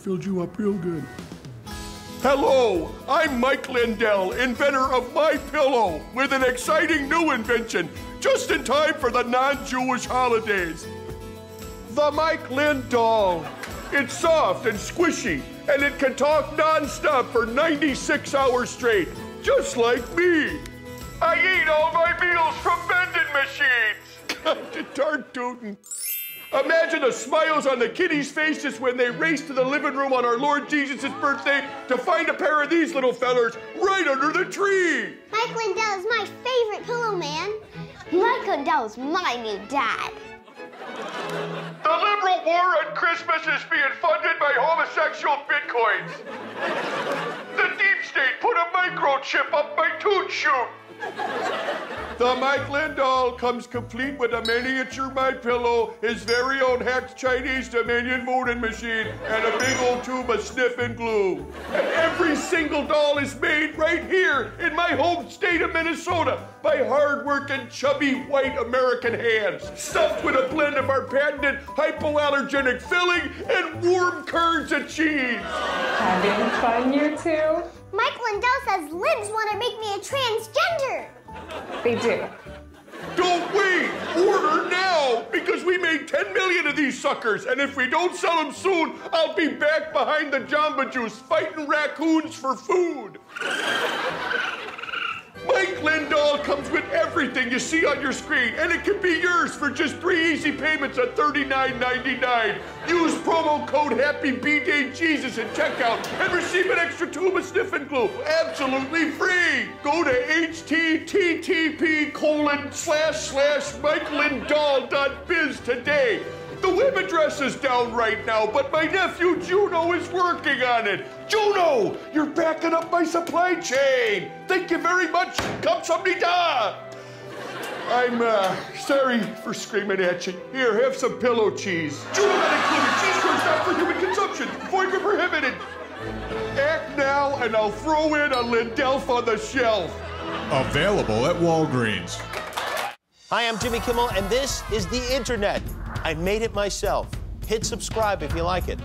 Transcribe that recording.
filled you up real good. Hello, I'm Mike Lindell, inventor of My Pillow, with an exciting new invention, just in time for the non-Jewish holidays. The Mike Lindell. It's soft and squishy, and it can talk non-stop for 96 hours straight, just like me. I eat all my meals from vending machines. Darn tootin'. Imagine the smiles on the kiddies' faces when they race to the living room on our Lord Jesus' birthday to find a pair of these little fellers right under the tree. Mike Lindell is my favorite pillow man. Mike Lindell is my new dad. The liberal war on Christmas is being funded by homosexual bitcoins. The deep state put a microchip up my toot chute. The Mike Lindahl comes complete with a miniature My Pillow, his very own hacked Chinese Dominion voting machine, and a big old tube of sniffing glue. And every single doll is made right here in my home state of Minnesota by hard-working, chubby, white American hands, stuffed with a blend of our patented hypoallergenic filling and warm curds of cheese. Having fun, you two? Mike Lindell says libs want to make me a transgender. They do. Don't wait! Order now! Because we made 10 million of these suckers, and if we don't sell them soon, I'll be back behind the Jamba Juice fighting raccoons for food. Comes with everything you see on your screen, and it can be yours for just three easy payments at $39.99. Use promo code HAPPYBJesus at checkout and receive an extra tube of sniffing glue, absolutely free. Go to http colon slash slash MikeLindahl.biz today. The web address is down right now, but my nephew Juno is working on it. Juno, you're backing up my supply chain. Thank you very much. Kamsahamnida. I'm uh, sorry for screaming at you. Here, have some pillow cheese. Juno not included. Cheese curds not for human consumption. Void where prohibited. Act now, and I'll throw in a Lindelf on the shelf. Available at Walgreens. Hi, I'm Jimmy Kimmel, and this is The Internet. I made it myself. Hit subscribe if you like it.